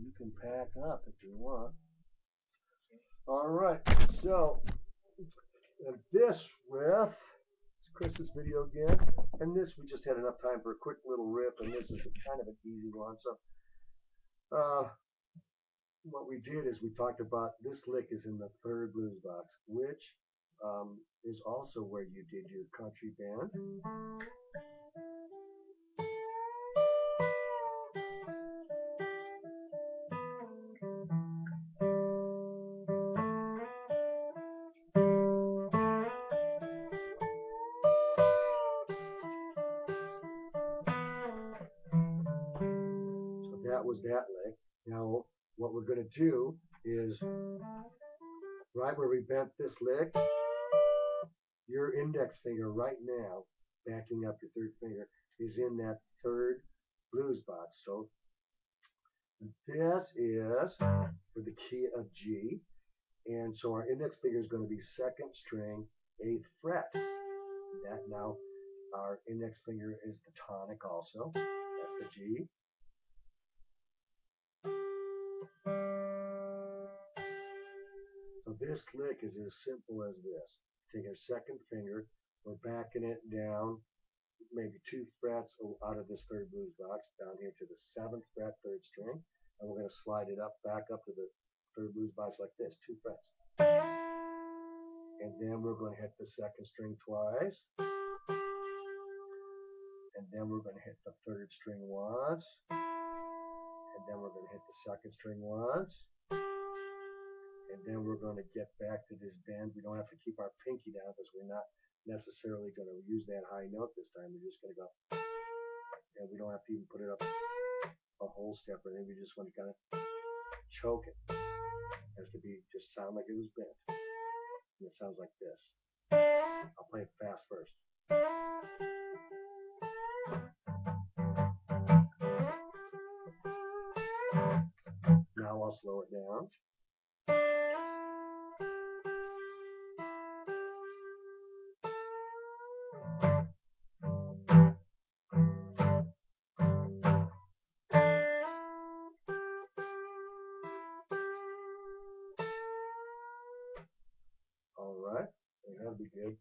you can pack up if you want. All right, so and this with Chris's video again, and this we just had enough time for a quick little riff, and this is a kind of an easy one. So, uh, what we did is we talked about this lick is in the third blues box, which um, is also where you did your country band. Was that lick. Now what we're going to do is right where we bent this lick, your index finger right now, backing up your third finger, is in that third blues box. So this is for the key of G. And so our index finger is going to be second string, eighth fret. That now our index finger is the tonic also. That's the G. So this lick is as simple as this. Take our second finger, we're backing it down maybe two frets out of this third blues box down here to the seventh fret, third string, and we're going to slide it up, back up to the third blues box like this, two frets. And then we're going to hit the second string twice. And then we're going to hit the third string once. Then we're going to hit the second string once. And then we're going to get back to this bend. We don't have to keep our pinky down because we're not necessarily going to use that high note this time. We're just going to go, and we don't have to even put it up a whole step or anything. We just want to kind of choke it. It has to be just sound like it was bent. And it sounds like this. I'll play it fast first. Now I'll slow it down. All right, that'll be good.